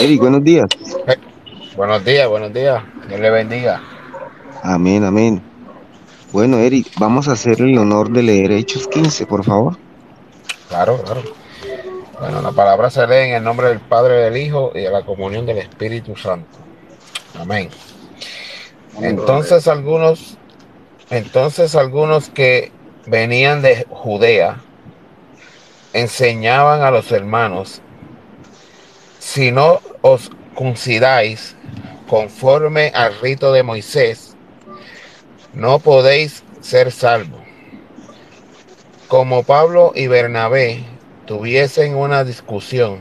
Eric, buenos días. Eh, buenos días, buenos días. Dios le bendiga. Amén, amén. Bueno, Eric, vamos a hacerle el honor de leer Hechos 15, por favor. Claro, claro. Bueno, la palabra se lee en el nombre del Padre, del Hijo y de la comunión del Espíritu Santo. Amén. Entonces algunos, entonces algunos que venían de Judea enseñaban a los hermanos, si no os concidáis conforme al rito de Moisés, no podéis ser salvos. Como Pablo y Bernabé tuviesen una discusión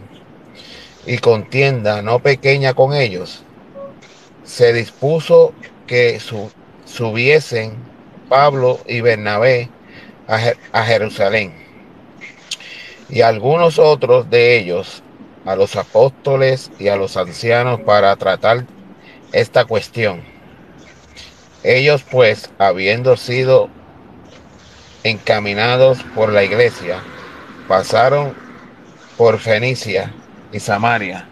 y contienda no pequeña con ellos, se dispuso que subiesen Pablo y Bernabé a, Jerusalén y algunos otros de ellos a los apóstoles y a los ancianos para tratar esta cuestión. Ellos pues, habiendo sido encaminados por la iglesia, pasaron por Fenicia y Samaria,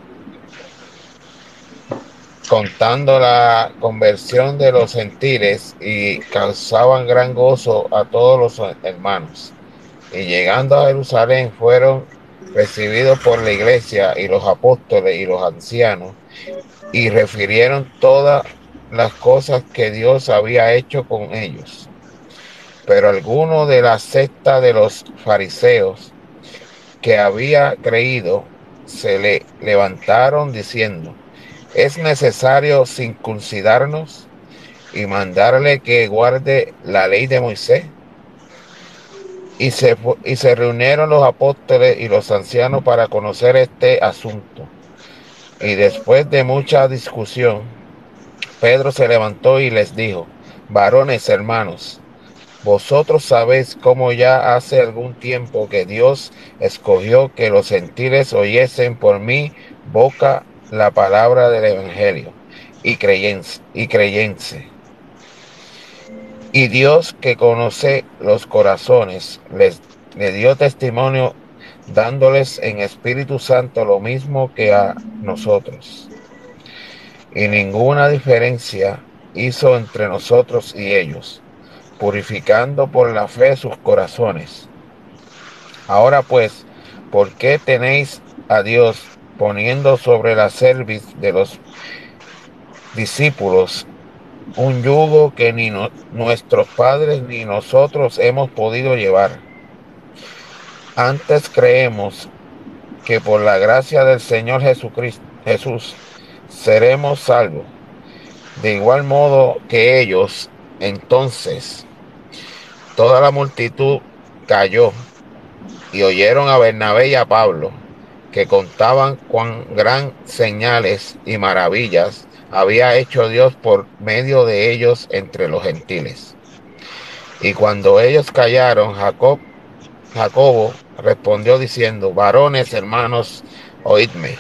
contando la conversión de los gentiles y causaban gran gozo a todos los hermanos. Y llegando a Jerusalén fueron recibidos por la iglesia y los apóstoles y los ancianos y refirieron todas las cosas que Dios había hecho con ellos. Pero algunos de la secta de los fariseos que había creído se le levantaron diciendo, es necesario circuncidarnos y mandarle que guarde la ley de Moisés. Y se, y se reunieron los apóstoles y los ancianos para conocer este asunto. Y después de mucha discusión, Pedro se levantó y les dijo, varones hermanos, vosotros sabéis cómo ya hace algún tiempo que Dios escogió que los gentiles oyesen por mi boca la palabra del Evangelio y creyense. Y, creyense. Y Dios que conoce los corazones les le dio testimonio dándoles en Espíritu Santo lo mismo que a nosotros. Y ninguna diferencia hizo entre nosotros y ellos purificando por la fe sus corazones. Ahora pues, ¿por qué tenéis a Dios poniendo sobre la cerviz de los discípulos un yugo que ni nuestros padres ni nosotros hemos podido llevar? Antes creemos que por la gracia del Señor Jesucristo, Jesús seremos salvos. De igual modo que ellos, entonces Toda la multitud cayó y oyeron a Bernabé y a Pablo, que contaban cuán gran señales y maravillas había hecho Dios por medio de ellos entre los gentiles. Y cuando ellos callaron, Jacob, Jacobo respondió diciendo, varones hermanos, oídme.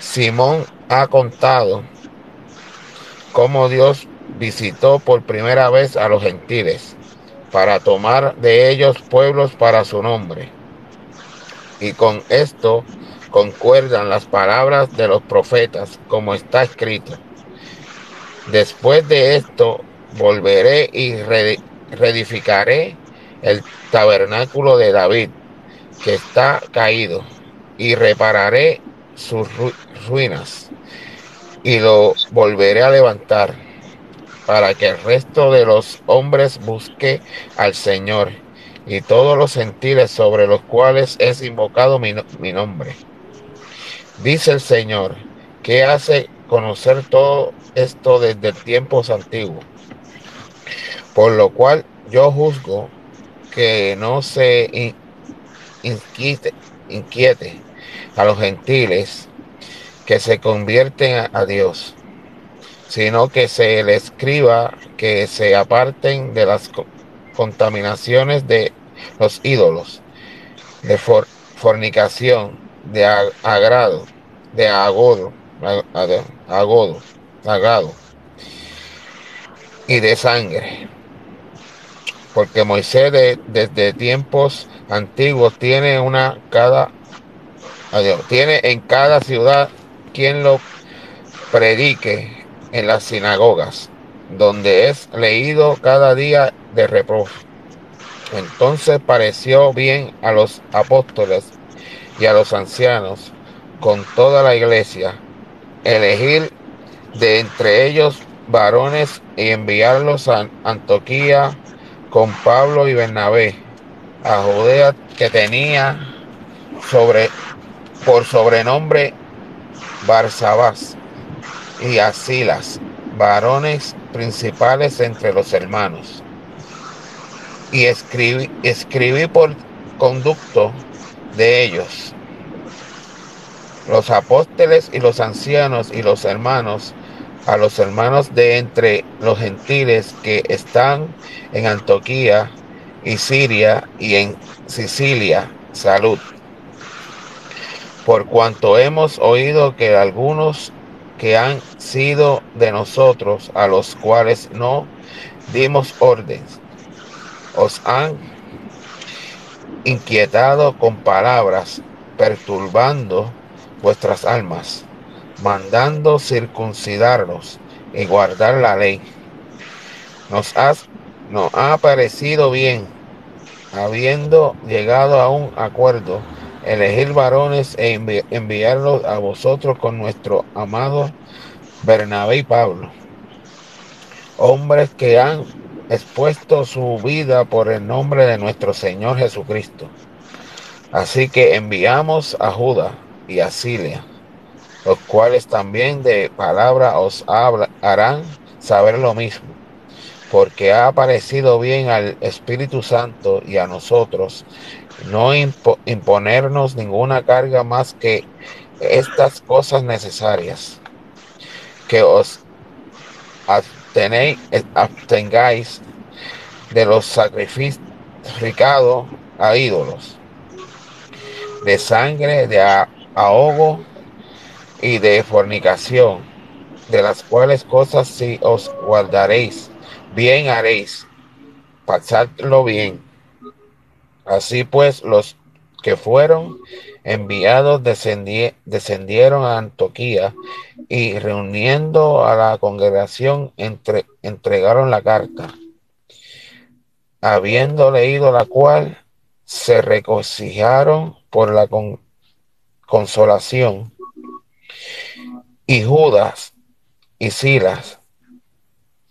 Simón ha contado cómo Dios visitó por primera vez a los gentiles para tomar de ellos pueblos para su nombre. Y con esto concuerdan las palabras de los profetas, como está escrito. Después de esto volveré y reedificaré el tabernáculo de David, que está caído, y repararé sus ruinas, y lo volveré a levantar para que el resto de los hombres busque al Señor y todos los gentiles sobre los cuales es invocado mi, nombre. Dice el Señor, que hace conocer todo esto desde tiempos antiguos. Por lo cual yo juzgo que no se inquiete, inquiete a los gentiles que se convierten a Dios sino que se le escriba que se aparten de las contaminaciones de los ídolos, de fornicación, de agrado, de agodo, agodo, agado y de sangre. Porque Moisés desde tiempos antiguos tiene una cada tiene en cada ciudad quien lo predique en las sinagogas, donde es leído cada día de reproche. Entonces pareció bien a los apóstoles y a los ancianos con toda la iglesia elegir de entre ellos varones y enviarlos a Antioquía con Pablo y Bernabé a Judea que tenía sobre por sobrenombre Barsabás y a Silas, varones principales entre los hermanos. Y escribí, escribí por conducto de ellos. Los apóstoles y los ancianos y los hermanos, a los hermanos de entre los gentiles que están en Antioquía y Siria y en Sicilia, salud. Por cuanto hemos oído que algunos que han sido de nosotros, a los cuales no dimos órdenes, os han inquietado con palabras, perturbando vuestras almas, mandando circuncidarlos y guardar la ley. Nos, has, nos ha parecido bien, habiendo llegado a un acuerdo, elegir varones e enviarlos a vosotros con nuestro amado Bernabé y Pablo, hombres que han expuesto su vida por el nombre de nuestro Señor Jesucristo. Así que enviamos a Judas y a Silia, los cuales también de palabra os harán saber lo mismo, porque ha parecido bien al Espíritu Santo y a nosotros no imponernos ninguna carga más que estas cosas necesarias, que os abstengáis de los sacrificios a ídolos, de sangre, de ahogo y de fornicación, de las cuales cosas si os guardaréis, bien haréis, pasadlo bien. Así pues, los que fueron enviados descendieron a Antioquía y reuniendo a la congregación entre, entregaron la carta. Habiendo leído la cual, se regocijaron por la consolación. Y Judas y Silas,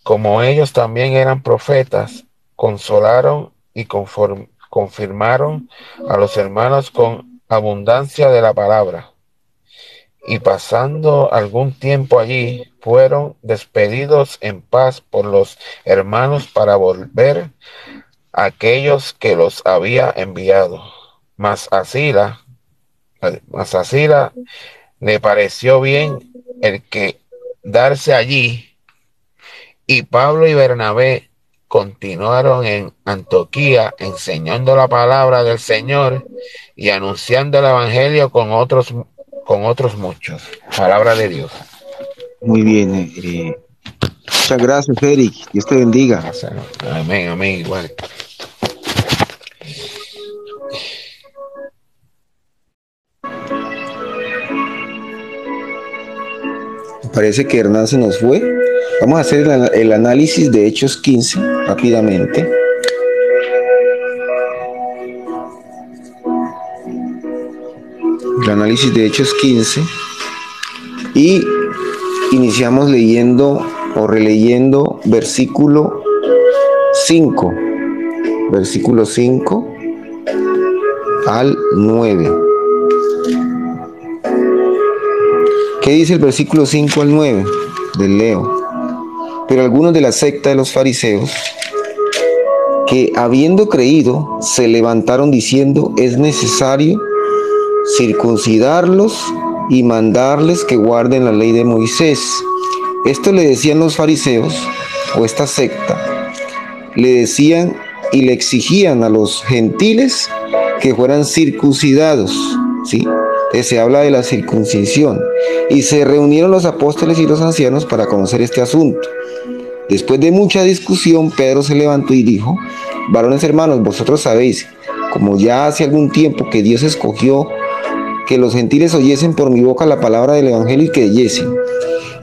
como ellos también eran profetas, consolaron y confirmaron a los hermanos con abundancia de la palabra. Y pasando algún tiempo allí, fueron despedidos en paz por los hermanos para volver a aquellos que los había enviado. Mas a Sila, mas a Sila le pareció bien el que darse allí, y Pablo y Bernabé continuaron en Antioquía enseñando la palabra del Señor y anunciando el evangelio con otros con otros muchos. Palabra de Dios. Muy bien. Eh, eh, muchas gracias, Eric. Dios te bendiga. Amén, amén, igual. Parece que Hernán se nos fue. Vamos a hacer el análisis de Hechos 15 rápidamente. El análisis de Hechos 15. Y iniciamos leyendo o releyendo versículo 5. Versículo 5 al 9. ¿Qué dice el versículo 5 al 9 del Leo? Pero algunos de la secta de los fariseos, que habiendo creído, se levantaron diciendo, es necesario circuncidarlos y mandarles que guarden la ley de Moisés. Esto le decían los fariseos, o esta secta, le decían y le exigían a los gentiles que fueran circuncidados, ¿sí? se habla de la circuncisión y se reunieron los apóstoles y los ancianos para conocer este asunto. Después de mucha discusión, Pedro se levantó y dijo, varones hermanos, vosotros sabéis, como ya hace algún tiempo que Dios escogió que los gentiles oyesen por mi boca la palabra del Evangelio y creyesen.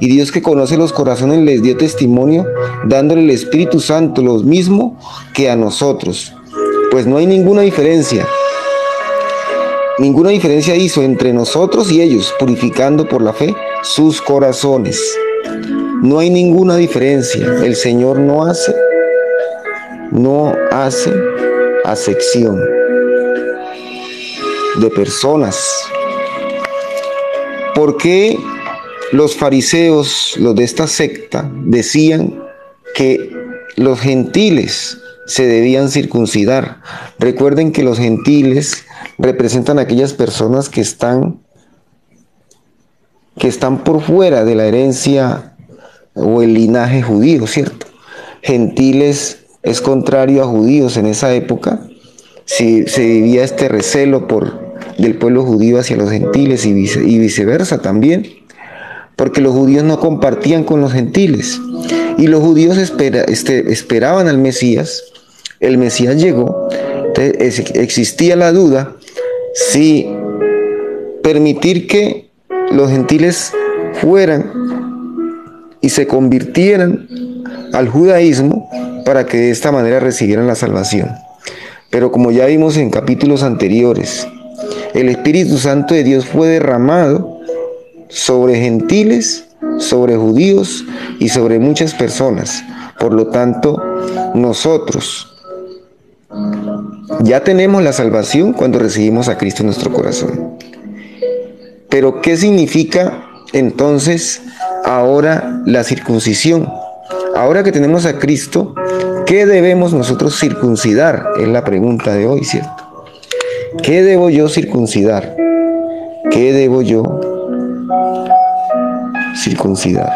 Y Dios que conoce los corazones les dio testimonio, dándole el Espíritu Santo lo mismo que a nosotros. Pues no hay ninguna diferencia. Ninguna diferencia hizo entre nosotros y ellos, purificando por la fe sus corazones. No hay ninguna diferencia. El Señor no hace, no hace acepción de personas. ¿Por qué los fariseos, los de esta secta, decían que los gentiles se debían circuncidar? Recuerden que los gentiles representan a aquellas personas que están que están por fuera de la herencia o el linaje judío, ¿cierto? Gentiles es contrario a judíos en esa época. Si se vivía este recelo por, del pueblo judío hacia los gentiles y, viceversa también, porque los judíos no compartían con los gentiles. Y los judíos este, esperaban al Mesías, el Mesías llegó, entonces existía la duda si permitir que los gentiles fueran y se convirtieran al judaísmo para que de esta manera recibieran la salvación. Pero como ya vimos en capítulos anteriores, el Espíritu Santo de Dios fue derramado sobre gentiles, sobre judíos y sobre muchas personas. Por lo tanto, nosotros ya tenemos la salvación cuando recibimos a Cristo en nuestro corazón. Pero ¿qué significa entonces ahora la circuncisión? Ahora que tenemos a Cristo, ¿Qué debemos nosotros circuncidar? Es la pregunta de hoy, ¿cierto? ¿Qué debo yo circuncidar? ¿Qué debo yo circuncidar?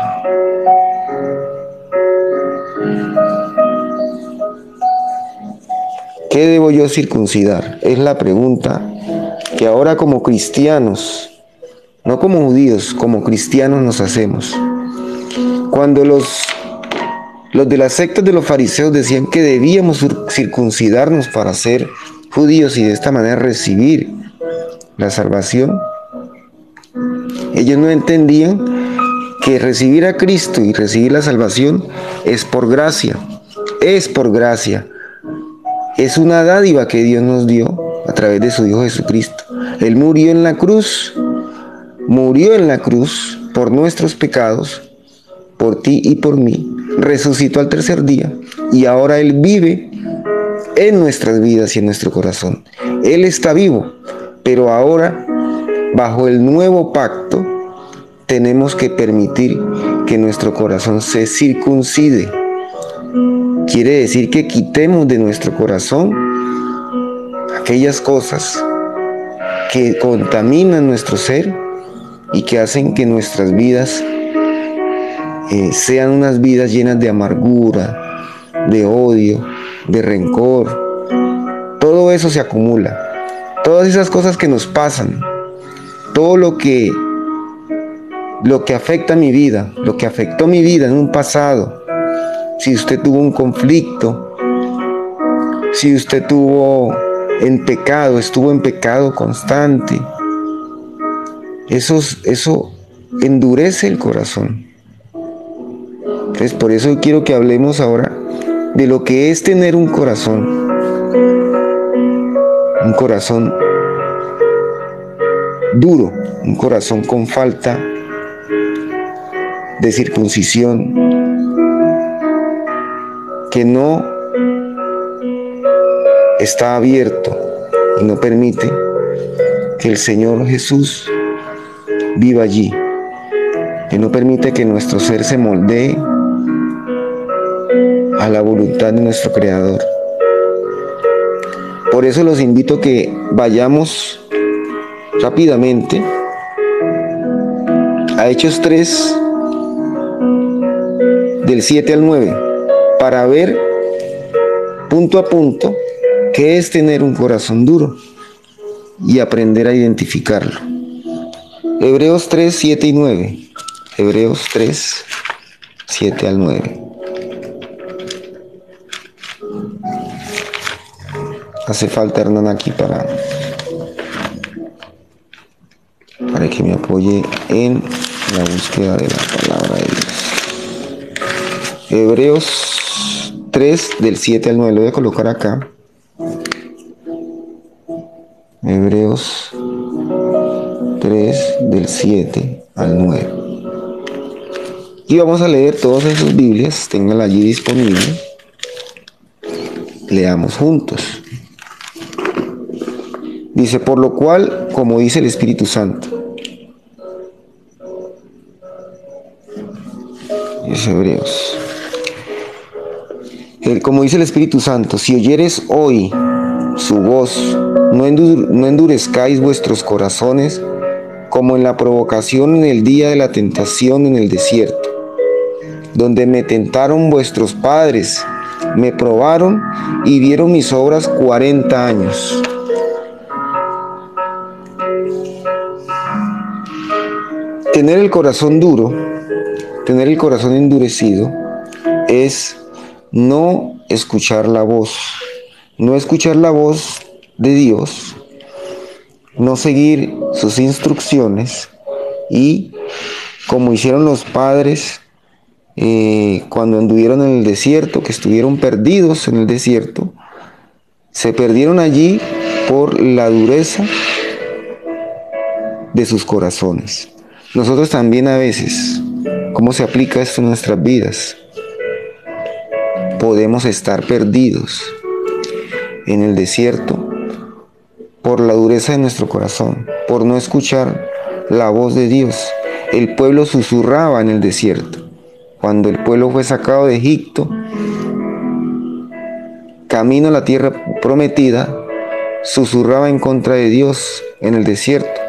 ¿Qué debo yo circuncidar? Es la pregunta que ahora como cristianos, no como judíos, como cristianos nos hacemos. Cuando los los de las sectas de los fariseos decían que debíamos circuncidarnos para ser judíos y de esta manera recibir la salvación. Ellos no entendían que recibir a Cristo y recibir la salvación es por gracia, es por gracia. Es una dádiva que Dios nos dio a través de su Hijo Jesucristo. Él murió en la cruz, murió en la cruz por nuestros pecados, por ti y por mí resucitó al tercer día y ahora Él vive en nuestras vidas y en nuestro corazón. Él está vivo, pero ahora, bajo el nuevo pacto, tenemos que permitir que nuestro corazón se circuncide. Quiere decir que quitemos de nuestro corazón aquellas cosas que contaminan nuestro ser y que hacen que nuestras vidas eh, sean unas vidas llenas de amargura, de odio, de rencor. Todo eso se acumula. Todas esas cosas que nos pasan, todo lo que lo que afecta mi vida, lo que afectó mi vida en un pasado. Si usted tuvo un conflicto, si usted tuvo en pecado, estuvo en pecado constante, eso, eso endurece el corazón. Entonces, por eso quiero que hablemos ahora de lo que es tener un corazón. Un corazón duro, un corazón con falta de circuncisión, que no está abierto y no permite que el Señor Jesús viva allí, que no permite que nuestro ser se moldee a la voluntad de nuestro Creador. Por eso los invito a que vayamos rápidamente a Hechos 3, del 7 al 9, para ver punto a punto qué es tener un corazón duro y aprender a identificarlo. Hebreos 3, 7 y 9. Hebreos 3, 7 al 9. Hace falta Hernán aquí para... para que me apoye en la búsqueda de la palabra de Dios. Hebreos 3 del 7 al 9, lo voy a colocar acá. Hebreos 3 del 7 al 9. Y vamos a leer todas esas Biblias, tenganla allí disponible. Leamos juntos. Dice, por lo cual, como dice el Espíritu Santo, es Hebreos, como dice el Espíritu Santo, si oyeres hoy su voz, no, no endurezcáis vuestros corazones como en la provocación en el día de la tentación en el desierto, donde me tentaron vuestros padres, me probaron y vieron mis obras cuarenta años. Tener el corazón duro, tener el corazón endurecido, es no escuchar la voz, no escuchar la voz de Dios, no seguir sus instrucciones y como hicieron los padres eh, cuando anduvieron en el desierto, que estuvieron perdidos en el desierto, se perdieron allí por la dureza de sus corazones. Nosotros también a veces, ¿cómo se aplica esto en nuestras vidas? Podemos estar perdidos en el desierto por la dureza de nuestro corazón, por no escuchar la voz de Dios. El pueblo susurraba en el desierto. Cuando el pueblo fue sacado de Egipto, camino a la tierra prometida, susurraba en contra de Dios en el desierto,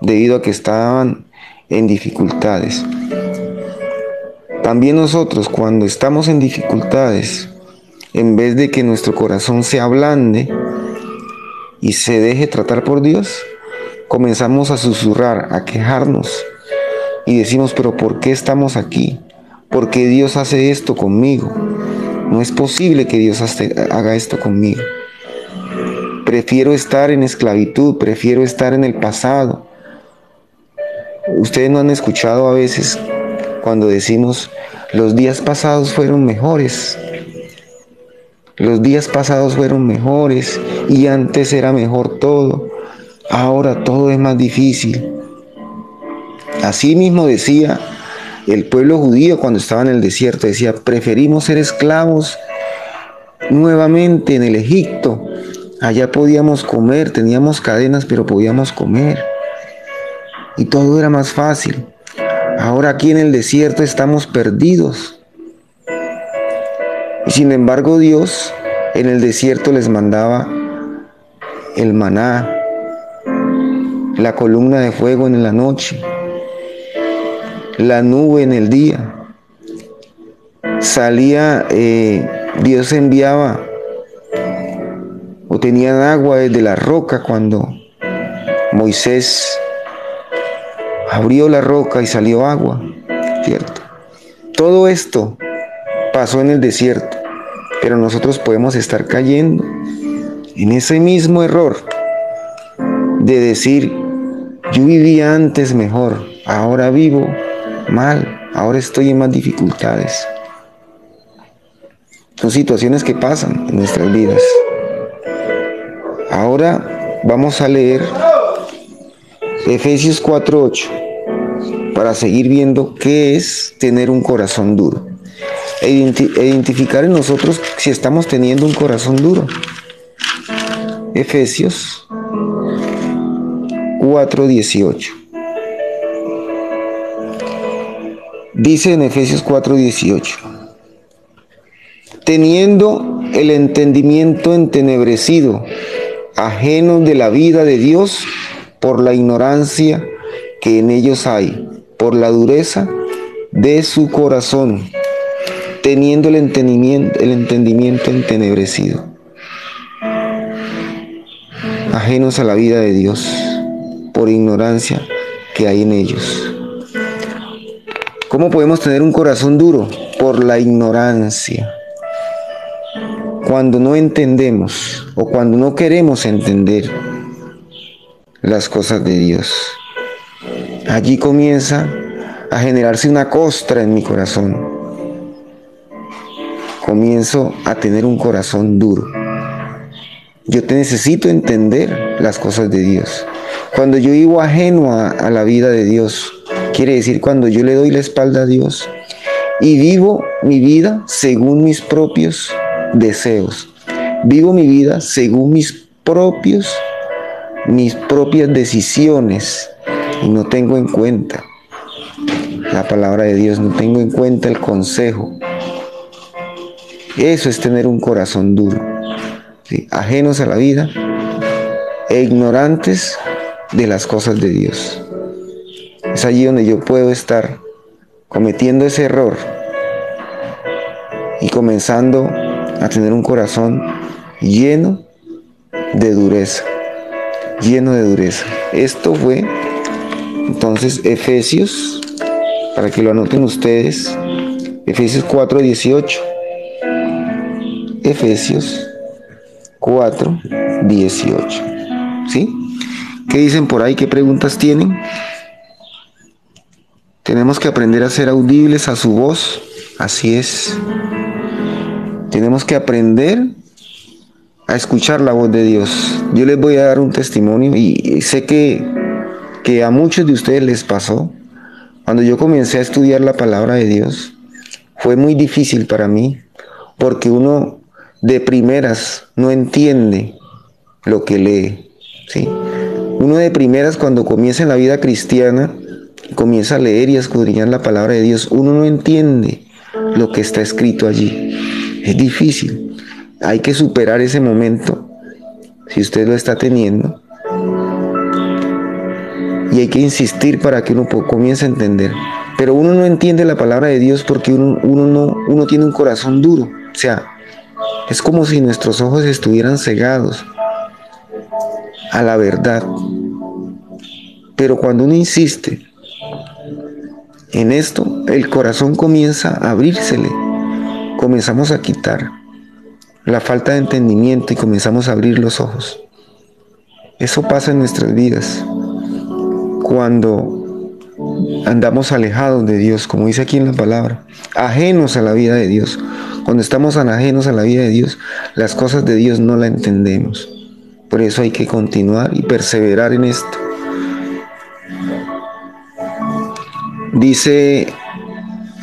debido a que estaban en dificultades. También nosotros cuando estamos en dificultades, en vez de que nuestro corazón se ablande, y se deje tratar por Dios, comenzamos a susurrar, a quejarnos y decimos, pero ¿por qué estamos aquí? ¿Por qué Dios hace esto conmigo? No es posible que Dios haga esto conmigo. Prefiero estar en esclavitud, prefiero estar en el pasado. Ustedes no han escuchado a veces cuando decimos, los días pasados fueron mejores. Los días pasados fueron mejores y antes era mejor todo. Ahora todo es más difícil. Así mismo decía el pueblo judío cuando estaba en el desierto. Decía, preferimos ser esclavos nuevamente en el Egipto. Allá podíamos comer, teníamos cadenas, pero podíamos comer. Y todo era más fácil. Ahora aquí en el desierto estamos perdidos. Y sin embargo Dios en el desierto les mandaba el maná, la columna de fuego en la noche, la nube en el día. Salía, eh, Dios enviaba o tenían agua desde la roca cuando Moisés abrió la roca y salió agua, ¿cierto? Todo esto pasó en el desierto, pero nosotros podemos estar cayendo en ese mismo error de decir, yo vivía antes mejor, ahora vivo mal, ahora estoy en más dificultades. Son situaciones que pasan en nuestras vidas. Ahora vamos a leer Efesios 4:8 para seguir viendo qué es tener un corazón duro identificar en nosotros si estamos teniendo un corazón duro. Efesios 4:18. Dice en Efesios 4:18, teniendo el entendimiento entenebrecido, ajeno de la vida de Dios por la ignorancia que en ellos hay, por la dureza de su corazón teniendo el entendimiento, entenebrecido, ajenos a la vida de Dios por ignorancia que hay en ellos. ¿Cómo podemos tener un corazón duro? Por la ignorancia. Cuando no entendemos o cuando no queremos entender las cosas de Dios. allí comienza a generarse una costra en mi corazón. Comienzo a tener un corazón duro. Yo te necesito entender las cosas de Dios. Cuando yo vivo ajeno a, a, la vida de Dios, quiere decir cuando yo le doy la espalda a Dios y vivo mi vida según mis propios deseos. Vivo mi vida según mis propios, mis propias decisiones y no tengo en cuenta la palabra de Dios, no tengo en cuenta el consejo. Eso es tener un corazón duro, ajenos a la vida e ignorantes de las cosas de Dios. Es allí donde yo puedo estar cometiendo ese error y comenzando a tener un corazón lleno de dureza, lleno de dureza. Esto fue entonces Efesios, para que lo anoten ustedes, Efesios 4, 18. Efesios 4, 18. ¿Sí? ¿Qué dicen por ahí? ¿Qué preguntas tienen? Tenemos que aprender a ser audibles a su voz. Así es. Tenemos que aprender a escuchar la voz de Dios. Yo les voy a dar un testimonio y sé que, que a muchos de ustedes les pasó. Cuando yo comencé a estudiar la palabra de Dios, fue muy difícil para mí porque uno de primeras no entiende lo que lee. ¿sí? Uno de primeras cuando comienza en la vida cristiana, comienza a leer y a escudriñar la palabra de Dios, uno no entiende lo que está escrito allí. Es difícil. Hay que superar ese momento, si usted lo está teniendo. Y hay que insistir para que uno comience a entender. Pero uno no entiende la palabra de Dios porque uno, no, uno tiene un corazón duro. O sea, es como si nuestros ojos estuvieran cegados a la verdad. Pero cuando uno insiste en esto, el corazón comienza a abrírsele. Comenzamos a quitar la falta de entendimiento y comenzamos a abrir los ojos. Eso pasa en nuestras vidas. Cuando andamos alejados de Dios, como dice aquí en la palabra, ajenos a la vida de Dios. Cuando estamos ajenos a la vida de Dios, las cosas de Dios no la entendemos. Por eso hay que continuar y perseverar en esto. Dice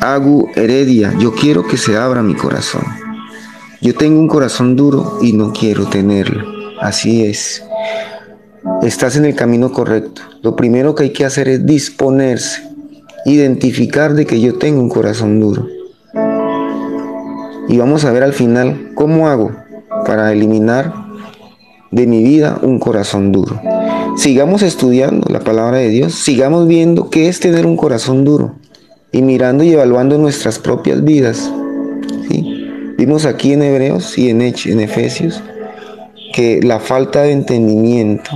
Agu Heredia, yo quiero que se abra mi corazón. Yo tengo un corazón duro y no quiero tenerlo. Así es. Estás en el camino correcto. Lo primero que hay que hacer es disponerse, identificar de que yo tengo un corazón duro. Y vamos a ver al final cómo hago para eliminar de mi vida un corazón duro. Sigamos estudiando la palabra de Dios, sigamos viendo qué es tener un corazón duro y mirando y evaluando nuestras propias vidas. Vimos aquí en Hebreos y en, Efesios que la falta de entendimiento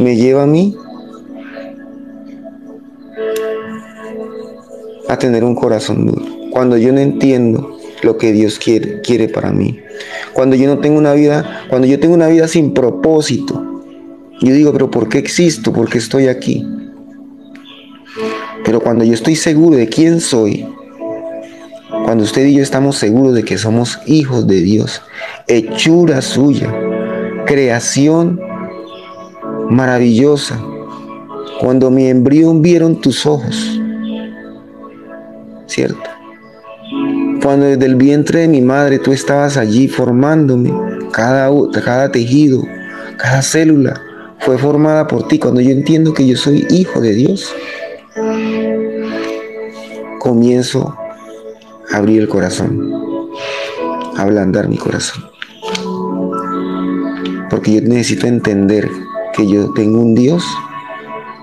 me lleva a mí a tener un corazón duro. Cuando yo no entiendo lo que Dios quiere, quiere para mí. Cuando yo no tengo una vida, cuando yo tengo una vida sin propósito, yo digo, pero ¿por qué existo? ¿Por qué estoy aquí? Pero cuando yo estoy seguro de quién soy, cuando usted y yo estamos seguros de que somos hijos de Dios, hechura suya, creación maravillosa, cuando mi embrión vieron tus ojos, ¿cierto? Cuando desde el vientre de mi madre tú estabas allí formándome, cada, cada tejido, cada célula fue formada por ti. Cuando yo entiendo que yo soy hijo de Dios, comienzo a abrir el corazón, ablandar mi corazón. Porque yo necesito entender que yo tengo un Dios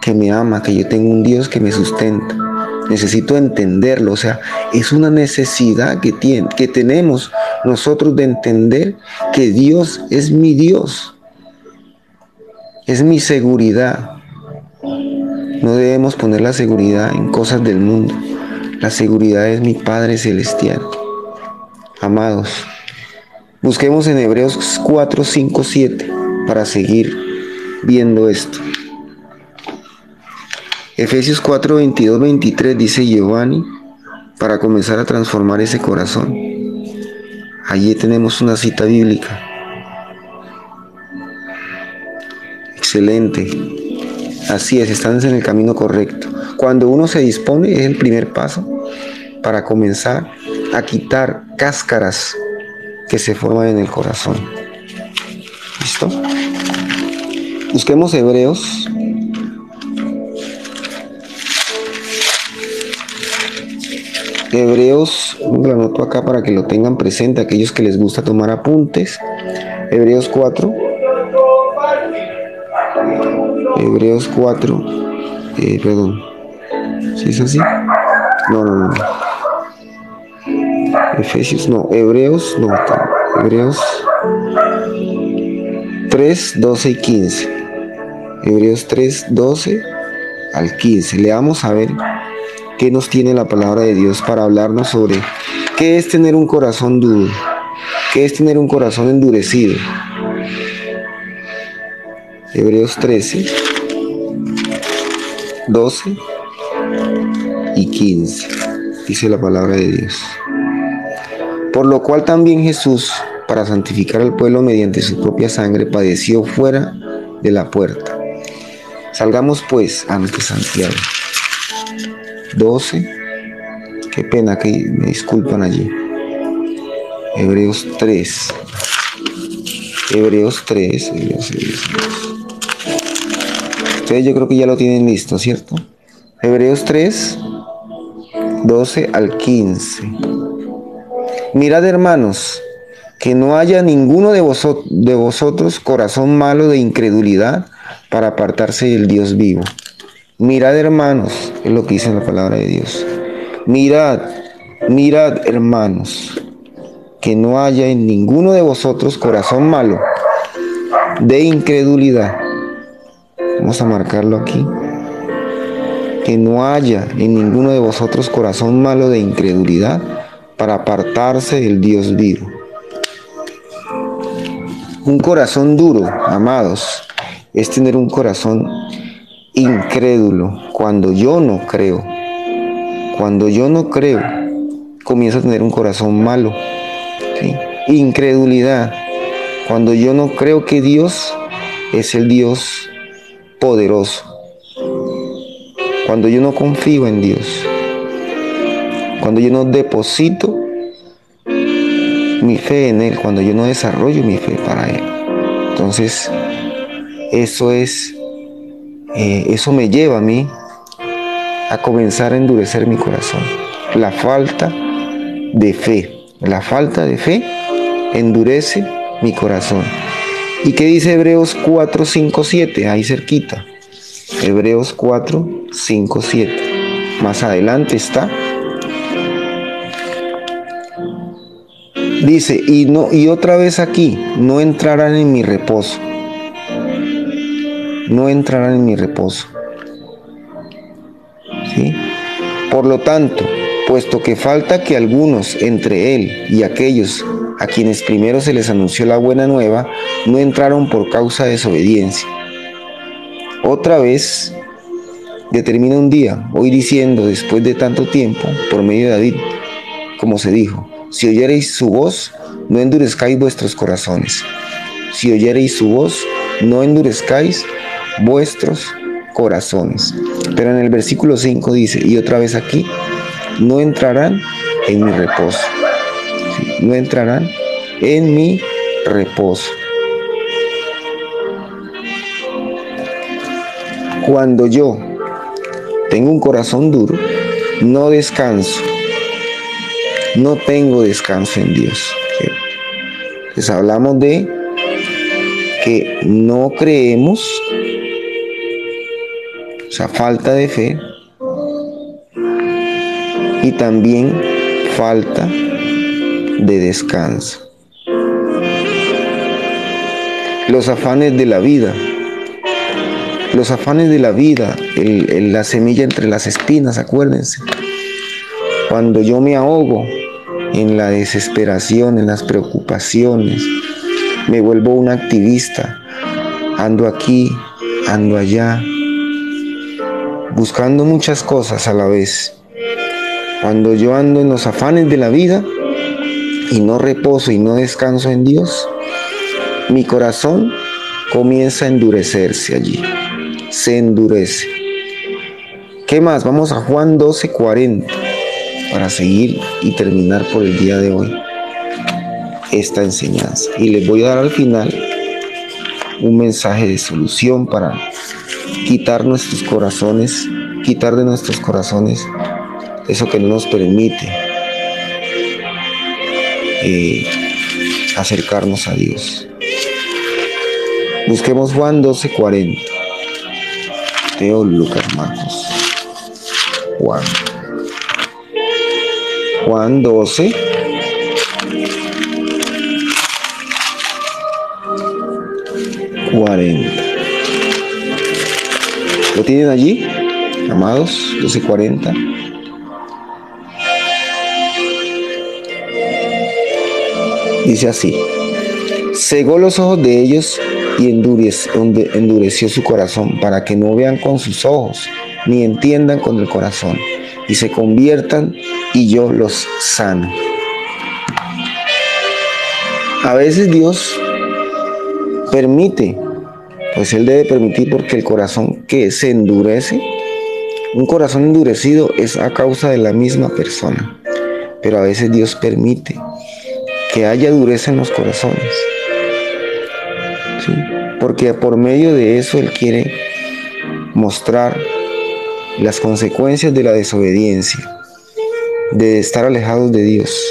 que me ama, que yo tengo un Dios que me sustenta Necesito entenderlo, o sea, es una necesidad que, tiene, que tenemos nosotros de entender que Dios es mi Dios, es mi seguridad. No debemos poner la seguridad en cosas del mundo. La seguridad es mi Padre Celestial. Amados, busquemos en Hebreos 4, 5, 7 para seguir viendo esto. Efesios 4, 22, 23 dice Giovanni, para comenzar a transformar ese corazón. Allí tenemos una cita bíblica. Excelente. Así es, están en el camino correcto. Cuando uno se dispone es el primer paso para comenzar a quitar cáscaras que se forman en el corazón. ¿Listo? Busquemos Hebreos. Hebreos, lo anoto acá para que lo tengan presente, aquellos que les gusta tomar apuntes. Hebreos 4. Hebreos 4. Eh, perdón. ¿Sí es así? No, no, no. Efesios, no. Hebreos, no. Hebreos 3, 12 y 15. Hebreos 3, 12 al 15. Leamos a ver qué nos tiene la palabra de Dios para hablarnos sobre qué es tener un corazón duro, qué es tener un corazón endurecido. Hebreos 13, 12 y 15. Dice la palabra de Dios. Por lo cual también Jesús, para santificar al pueblo mediante su propia sangre, padeció fuera de la puerta. Salgamos pues ante Santiago. 12. Qué pena que me disculpan allí. Hebreos 3. Hebreos 3. Ustedes yo creo que ya lo tienen listo, ¿cierto? Hebreos 3, 12 al 15. Mirad hermanos, que no haya ninguno de, de vosotros corazón malo de incredulidad para apartarse del Dios vivo. Mirad hermanos, es lo que dice la palabra de Dios. Mirad, mirad hermanos, que no haya en ninguno de vosotros corazón malo de incredulidad. Vamos a marcarlo aquí. Que no haya en ninguno de vosotros corazón malo de incredulidad para apartarse del Dios vivo. Un corazón duro, amados, es tener un corazón incrédulo cuando yo no creo. Cuando yo no creo, comienzo a tener un corazón malo. Incredulidad. Cuando yo no creo que Dios es el Dios poderoso. Cuando yo no confío en Dios. Cuando yo no deposito mi fe en Él, cuando yo no desarrollo mi fe para Él. Entonces, eso es, eh, eso me lleva a mí a comenzar a endurecer mi corazón. La falta de fe, la falta de fe endurece mi corazón. ¿Y qué dice Hebreos 4, 5, 7? Ahí cerquita. Hebreos 4, 5, 7. Más adelante está Dice, y, no, y otra vez aquí, no entrarán en mi reposo. No entrarán en mi reposo. ¿Sí? Por lo tanto, puesto que falta que algunos entre él y aquellos a quienes primero se les anunció la buena nueva, no entraron por causa de desobediencia. Otra vez determina un día, hoy diciendo después de tanto tiempo, por medio de David, como se dijo, si oyereis su voz, no endurezcáis vuestros corazones. Si oyereis su voz, no endurezcáis vuestros corazones. Pero en el versículo 5 dice, y otra vez aquí, no entrarán en mi reposo. No entrarán en mi reposo. Cuando yo tengo un corazón duro, no descanso no tengo descanso en Dios. Les hablamos de que no creemos, o sea, falta de fe, y también falta de descanso. Los afanes de la vida, los afanes de la vida, la semilla entre las espinas, acuérdense. Cuando yo me ahogo, en la desesperación, en las preocupaciones. Me vuelvo un activista. Ando aquí ando allá, buscando muchas cosas a la vez. Cuando yo ando en los afanes de la vida y no reposo y no descanso en Dios, mi corazón comienza a endurecerse allí. Se endurece. ¿Qué más? Vamos a Juan 12:40 para seguir y terminar por el día de hoy esta enseñanza. Y les voy a dar al final un mensaje de solución para quitar nuestros corazones, quitar de nuestros corazones eso que no nos permite eh, acercarnos a Dios. Busquemos Juan 12:40. Teo, Lucas, Marcos. Juan. Juan 12. Cuarenta. ¿Lo tienen allí, amados? 12.40. Dice así, cegó los ojos de ellos y endureció su corazón para que no vean con sus ojos ni entiendan con el corazón y se conviertan y yo los sano. A veces Dios permite, pues Él debe permitir porque el corazón que se endurece, un corazón endurecido es a causa de la misma persona, pero a veces Dios permite que haya dureza en los corazones. Porque por medio de eso Él quiere mostrar las consecuencias de la desobediencia, de estar alejados de Dios.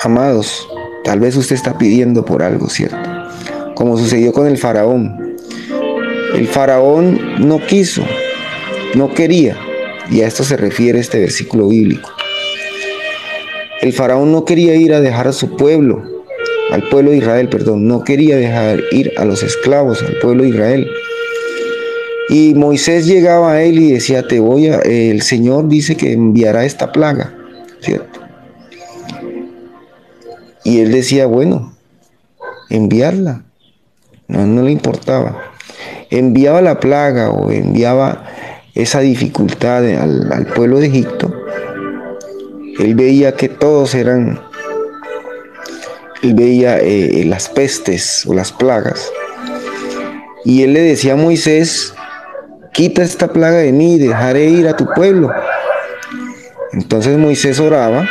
Amados, tal vez usted está pidiendo por algo, ¿cierto? Como sucedió con el faraón. El faraón no quiso, no quería, y a esto se refiere este versículo bíblico. El faraón no quería ir a dejar a su pueblo, al pueblo de Israel, perdón, no quería dejar ir a los esclavos, al pueblo de Israel. Y Moisés llegaba a él y decía, te voy a, el Señor dice que enviará esta plaga, ¿cierto? Y él decía, bueno, enviarla. No, no le importaba. Enviaba la plaga o enviaba esa dificultad al, al pueblo de Egipto. Él veía que todos eran, él veía eh, las pestes o las plagas. Y él le decía a Moisés, quita esta plaga de mí, dejaré ir a tu pueblo. Entonces Moisés oraba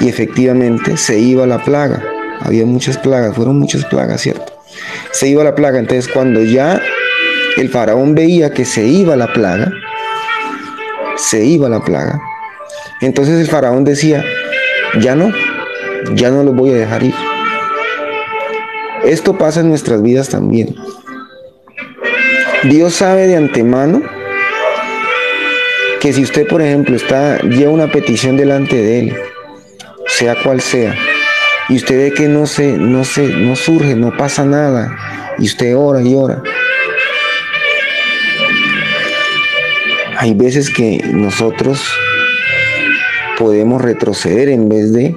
y efectivamente se iba la plaga. Había muchas plagas, fueron muchas plagas, ¿cierto? Se iba la plaga. Entonces cuando ya el faraón veía que se iba la plaga, se iba la plaga, entonces el faraón decía, ya no, ya no los voy a dejar ir. Esto pasa en nuestras vidas también. Dios sabe de antemano que si usted, por ejemplo, está lleva una petición delante de él, sea cual sea, y usted ve que no se, no se, no surge, no pasa nada, y usted ora y ora. Hay veces que nosotros podemos retroceder en vez de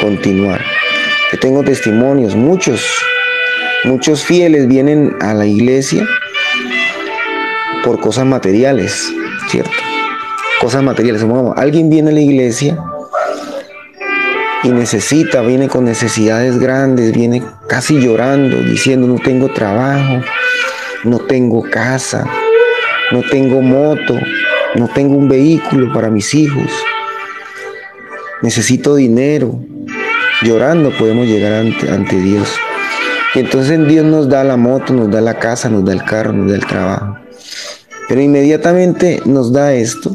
continuar. Yo tengo testimonios, muchos, muchos fieles vienen a la iglesia por cosas materiales, ¿cierto? Cosas materiales. alguien viene a la iglesia y necesita, viene con necesidades grandes, viene casi llorando, diciendo no tengo trabajo, no tengo casa, no tengo moto, no tengo un vehículo para mis hijos, necesito dinero. Llorando podemos llegar ante, Dios. Y entonces Dios nos da la moto, nos da la casa, nos da el carro, nos da el trabajo. Pero inmediatamente nos da esto,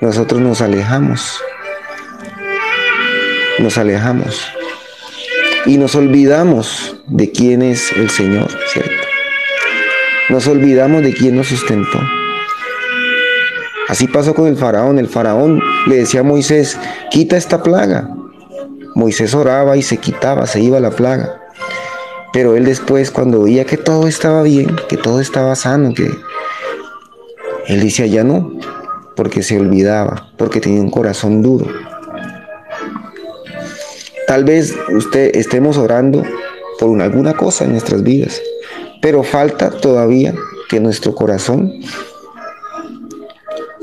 nosotros nos alejamos. Nos alejamos. Y nos olvidamos de quién es el Señor, ¿cierto? Nos olvidamos de quién nos sustentó. Así pasó con el faraón. El faraón le decía a Moisés, quita esta plaga. Moisés oraba y se quitaba, se iba la plaga. Pero él después, cuando veía que todo estaba bien, que todo estaba sano, que él decía, ya no, porque se olvidaba, porque tenía un corazón duro. Tal vez usted estemos orando por alguna cosa en nuestras vidas. Pero falta todavía que nuestro corazón,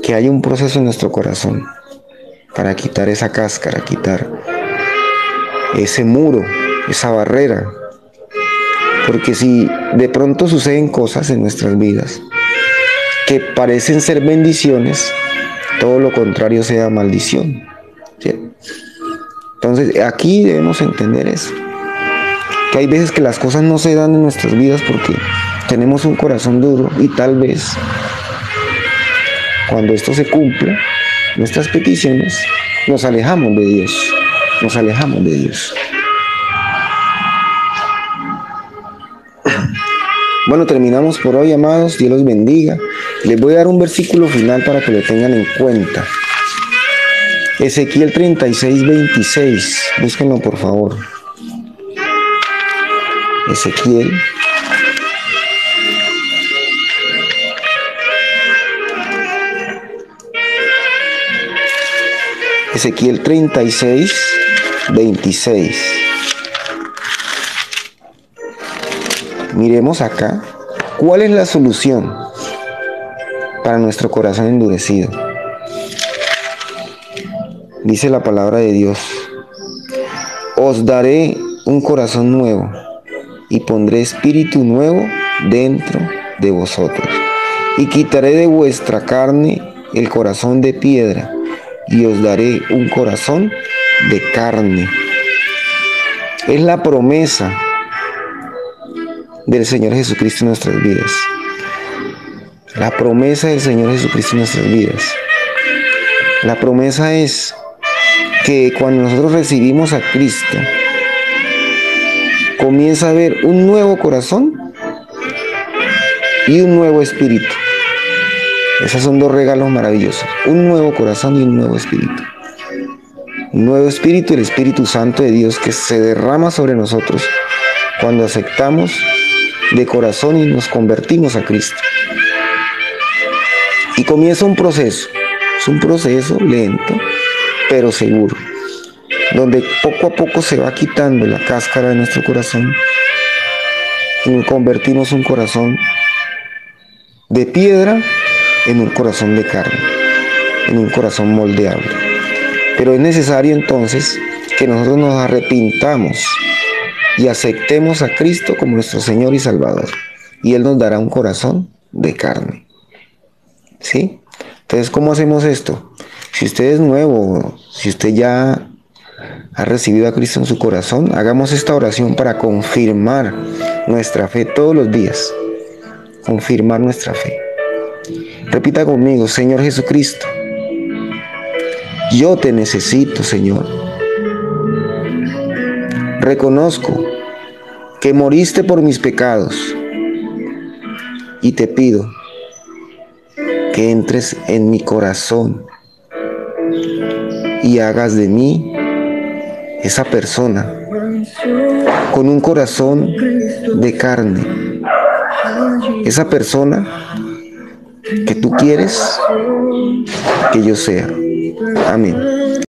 que haya un proceso en nuestro corazón para quitar esa cáscara, quitar ese muro, esa barrera. Porque si de pronto suceden cosas en nuestras vidas que parecen ser bendiciones, todo lo contrario sea maldición. Entonces aquí debemos entender eso. Que hay veces que las cosas no se dan en nuestras vidas porque tenemos un corazón duro y tal vez cuando esto se cumpla, nuestras peticiones, nos alejamos de Dios, nos alejamos de Dios. Bueno, terminamos por hoy, amados. Dios los bendiga. Les voy a dar un versículo final para que lo tengan en cuenta. Ezequiel 36, 26. Búsquenlo, por favor. Ezequiel Ezequiel 36, 26. Miremos acá cuál es la solución para nuestro corazón endurecido. Dice la palabra de Dios, os daré un corazón nuevo y pondré espíritu nuevo dentro de vosotros. Y quitaré de vuestra carne el corazón de piedra y os daré un corazón de carne. Es la promesa del Señor Jesucristo en nuestras vidas. La promesa del Señor Jesucristo en nuestras vidas. La promesa es que cuando nosotros recibimos a Cristo, comienza a haber un nuevo corazón y un nuevo espíritu. Esos son dos regalos maravillosos. Un nuevo corazón y un nuevo espíritu. Un nuevo espíritu, el Espíritu Santo de Dios que se derrama sobre nosotros cuando aceptamos de corazón y nos convertimos a Cristo. Y comienza un proceso. Es un proceso lento, pero seguro. Donde poco a poco se va quitando la cáscara de nuestro corazón y convertimos un corazón de piedra en un corazón de carne, en un corazón moldeable. Pero es necesario entonces que nosotros nos arrepintamos y aceptemos a Cristo como nuestro Señor y Salvador. Y Él nos dará un corazón de carne. ¿Sí? Entonces, ¿cómo hacemos esto? Si usted es nuevo, si usted ya ha recibido a Cristo en su corazón, hagamos esta oración para confirmar nuestra fe todos los días. Confirmar nuestra fe. Repita conmigo, Señor Jesucristo, yo te necesito, Señor. Reconozco que moriste por mis pecados y te pido que entres en mi corazón y hagas de mí esa persona con un corazón de carne. Esa persona que tú quieres que yo sea. Amén.